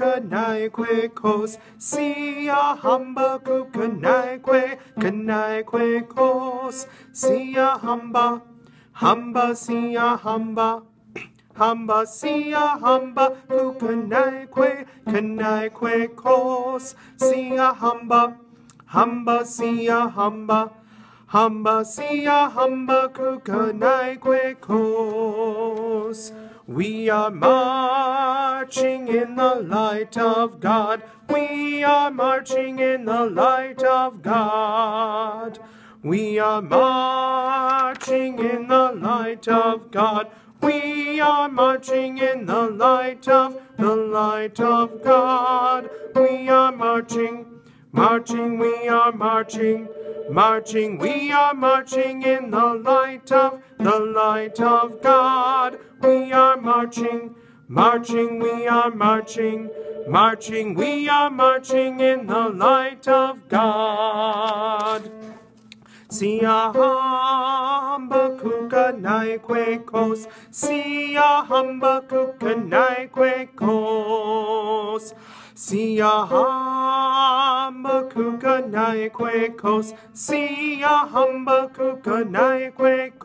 kanai kos. Si a hamba ku kanai kwe, kos. Si a hamba, hamba si a hamba. Hamba sia hamba humba kanai kwe, kanai kwe kos. Sia hamba, hamba sia hamba. Hamba sia hamba ku kos. We are mine marching in the light of God we are marching in the light of God we are marching in the light of God we are marching in the light of the light of God. We are marching, marching, we are marching, marching, we are marching in the light of the light of God. We are marching, Marching, we are marching, marching, we are marching in the light of God. Siyahamba kukanai kwekos, Siyahamba kuka kwekos. Siyahamba kukanai kwekos, Siyahamba kukanai kwekos.